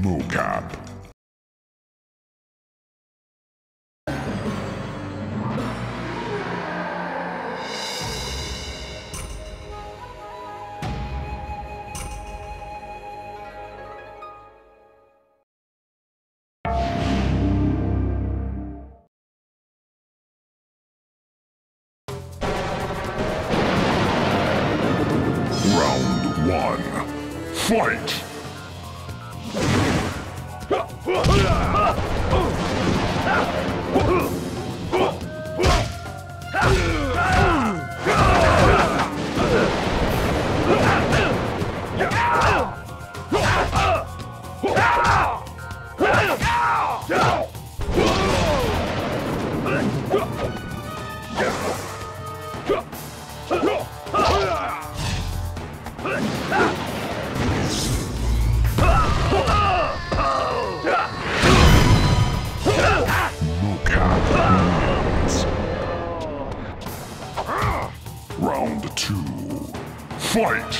Mokap. Fight!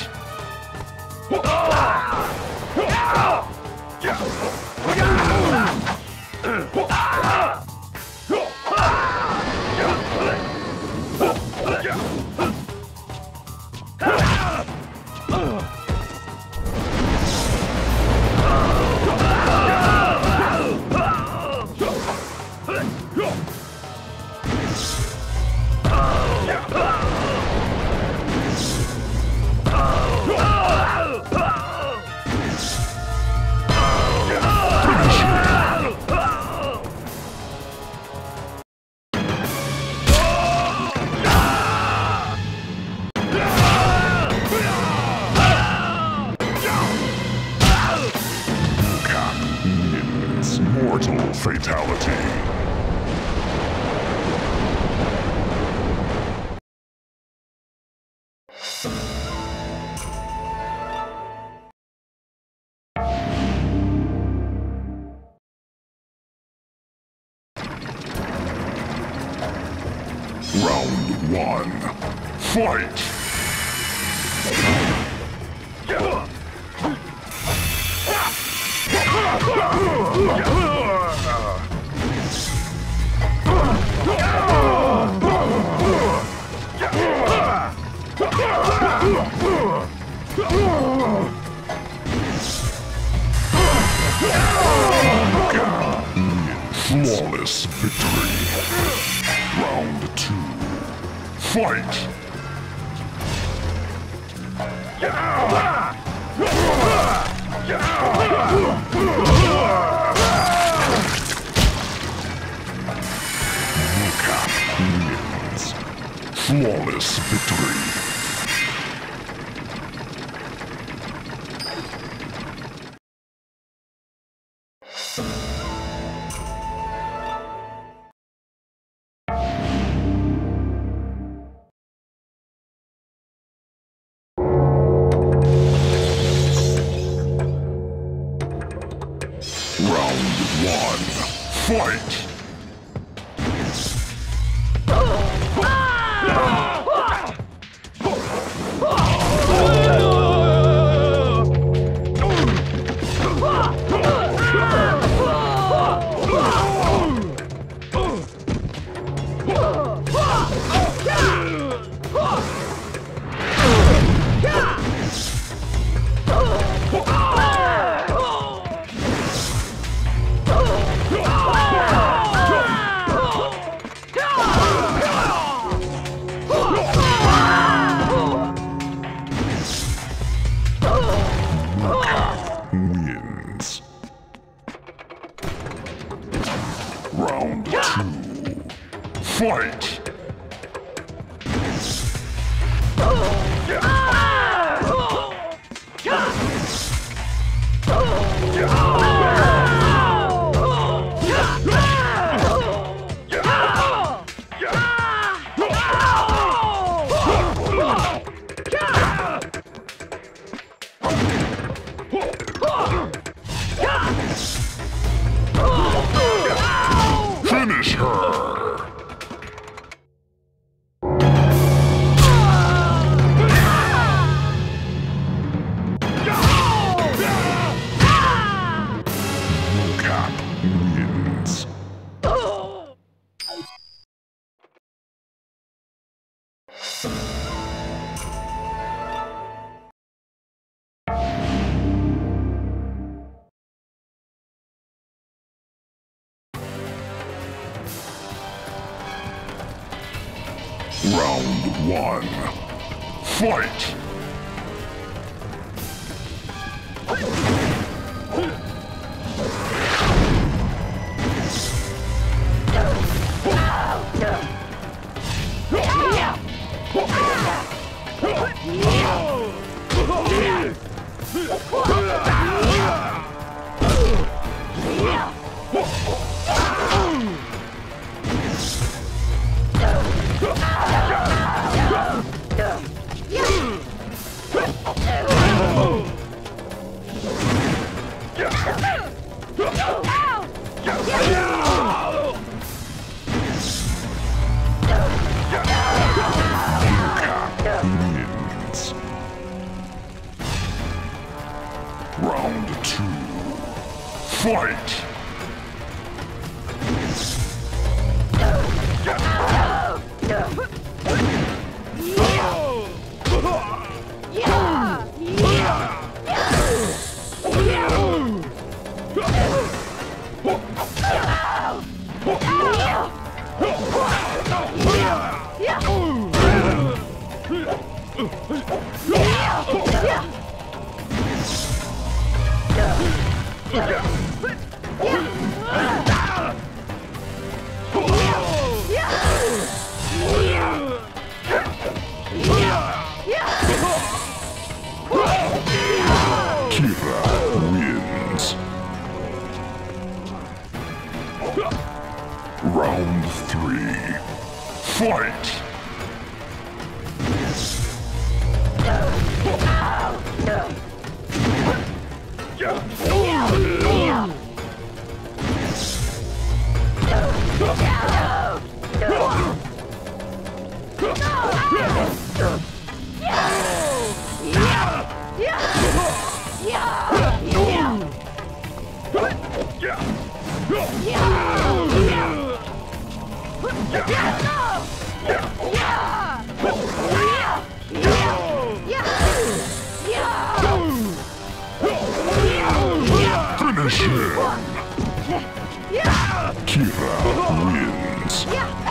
Victory. Round two. Fight! Flawless victory. Kira Finish him! Kira wins.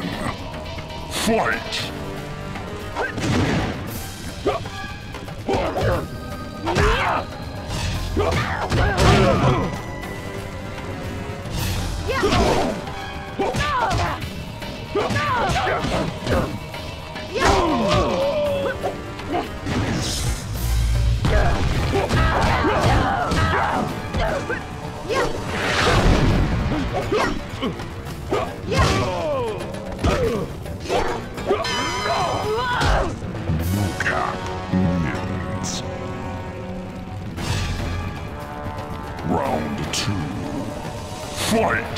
One. Fight! Mokap Fight!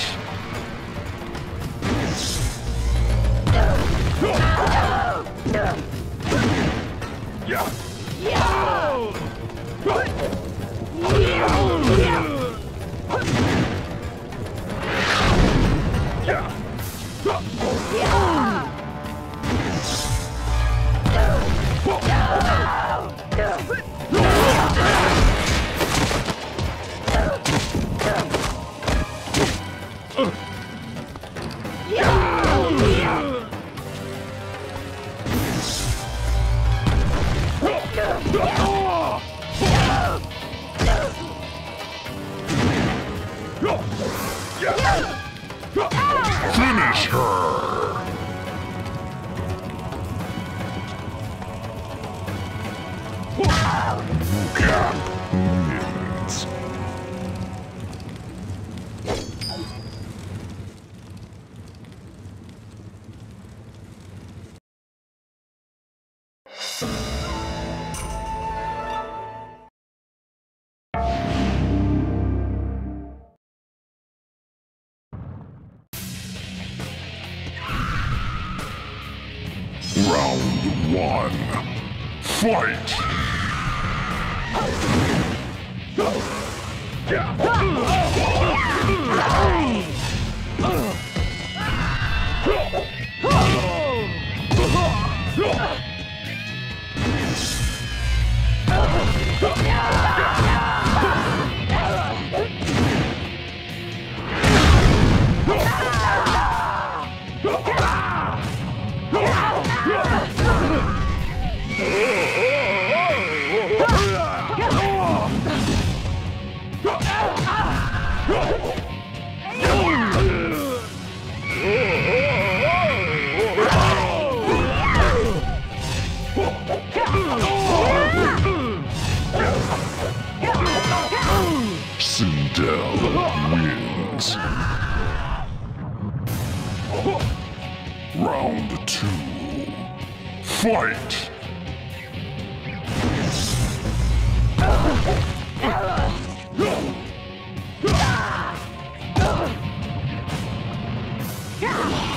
Fight! Fight! wins.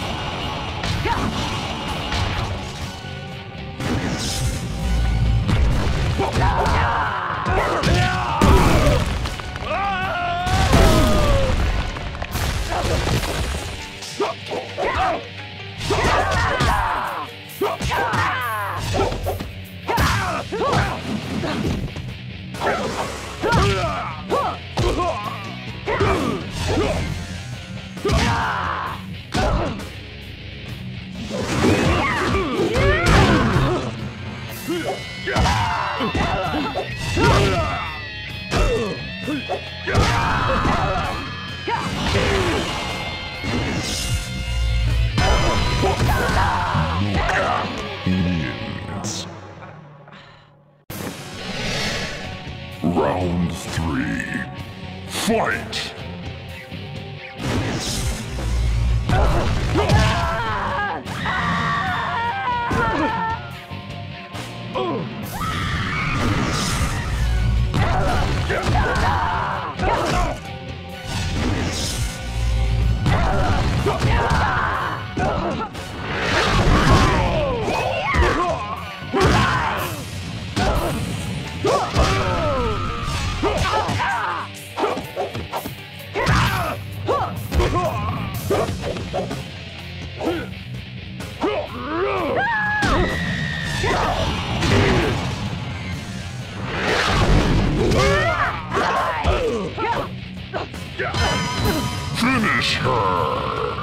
Three. Fight! Finish her!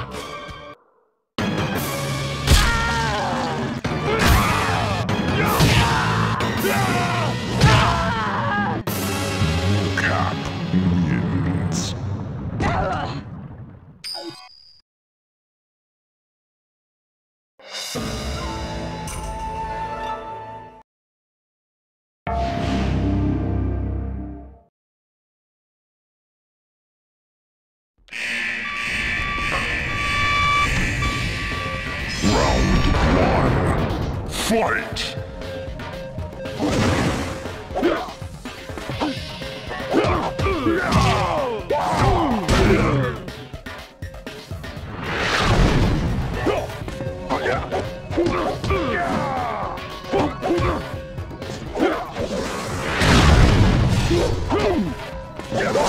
Kenshi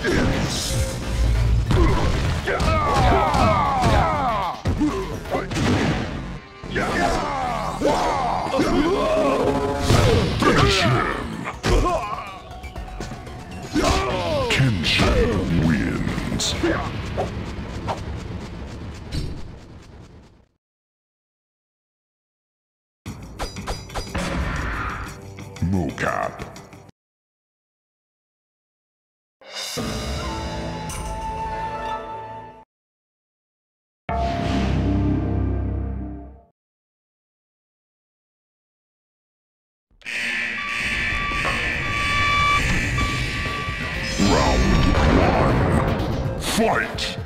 Finish Fight!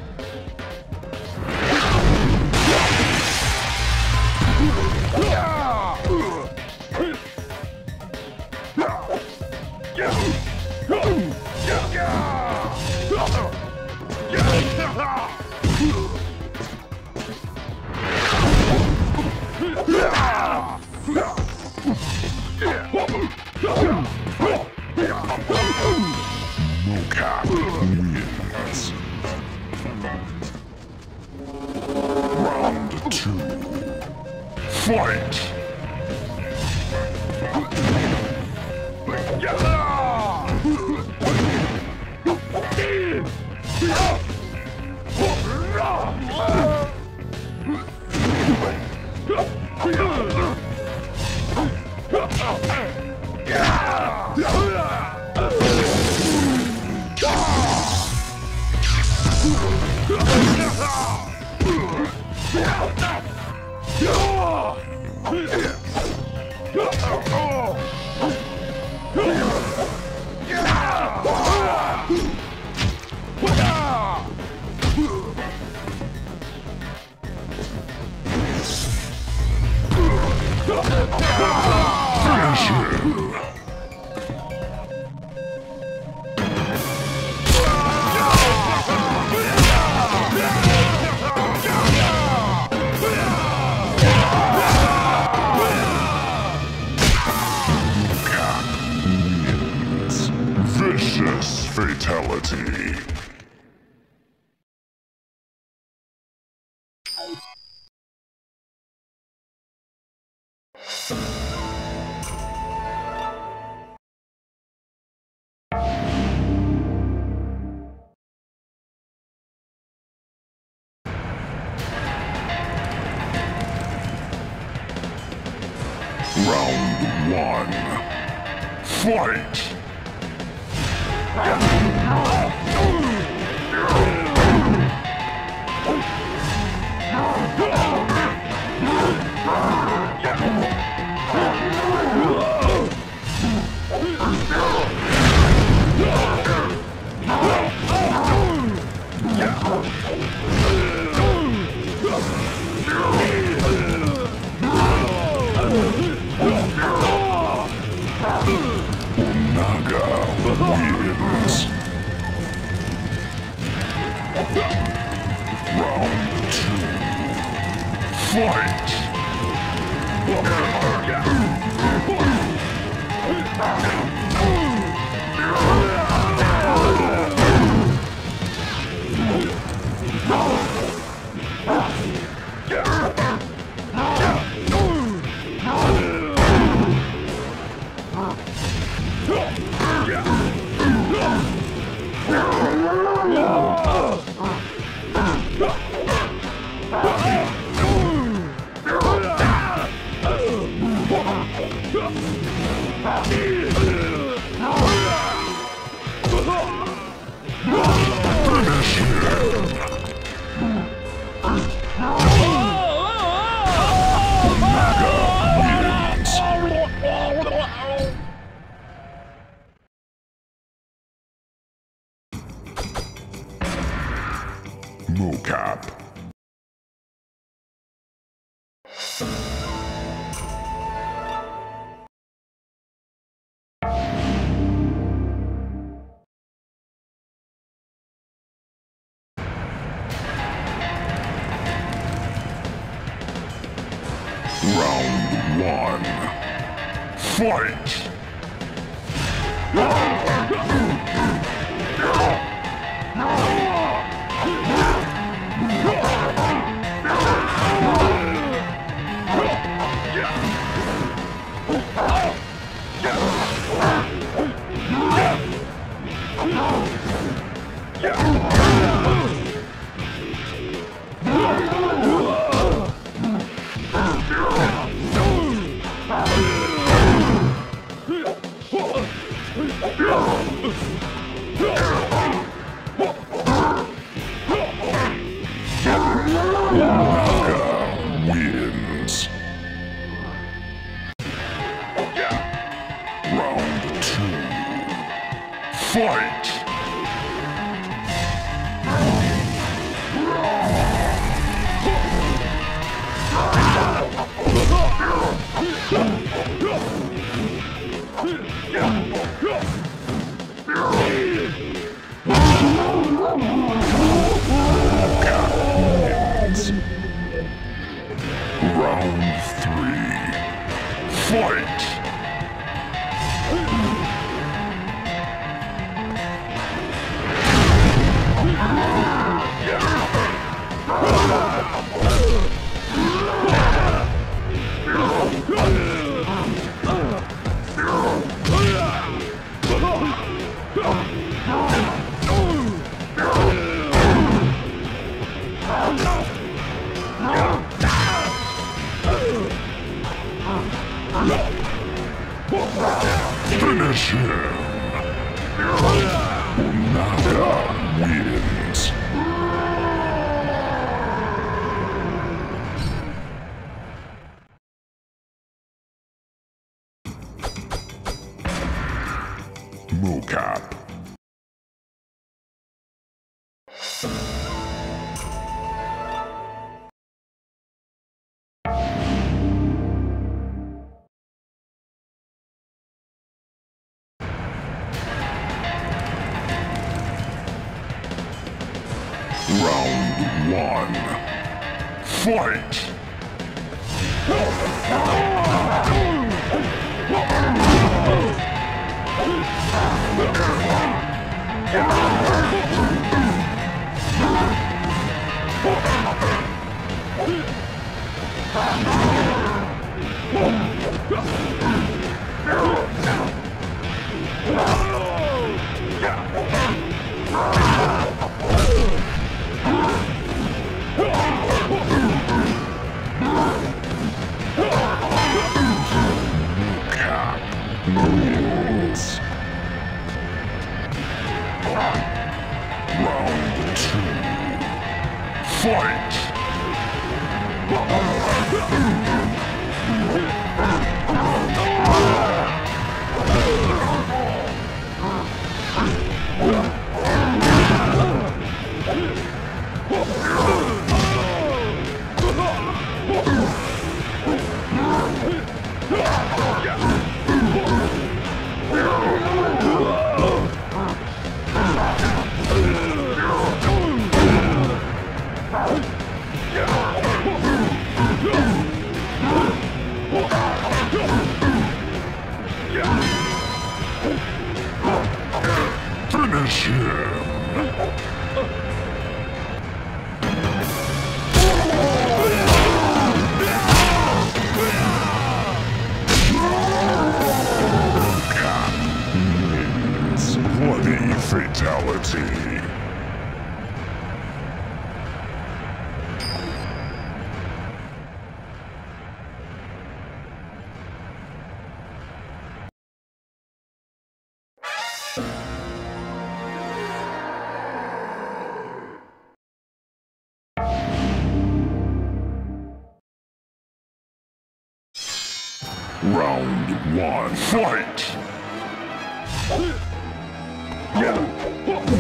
Mokap wins. Two. Fight! Finish Round one. Fight! Fight! Mokap. Round one. Fight! Naga one. Fight! Round two. Fight! Fatality. Round one, fight! Yeah.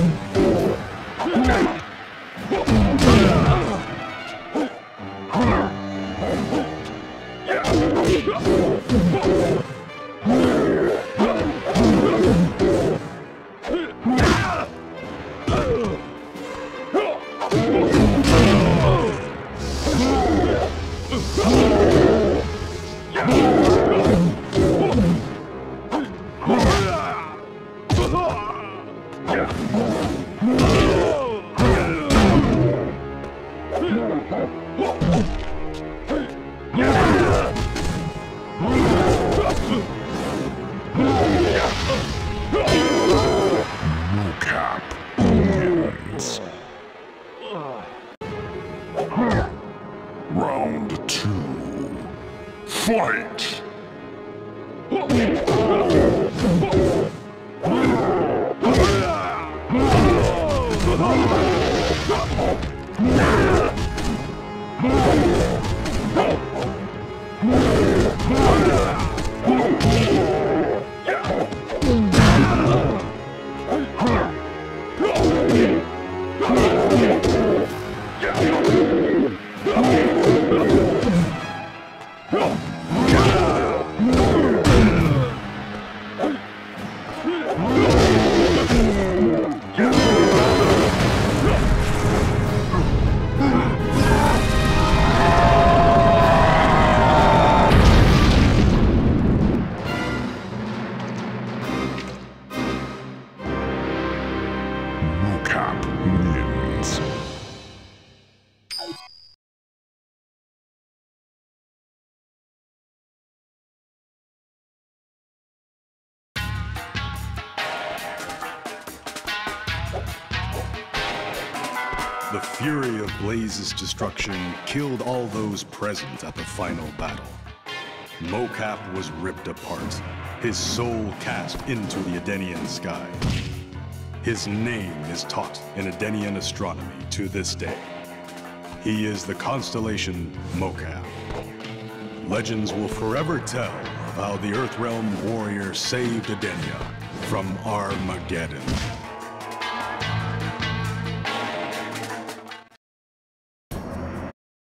Round two. Fight! Blaze's destruction killed all those present at the final battle. Mokap was ripped apart, his soul cast into the Edenian sky. His name is taught in Edenian astronomy to this day. He is the constellation Mokap. Legends will forever tell how the Earthrealm warrior saved Edenia from Armageddon.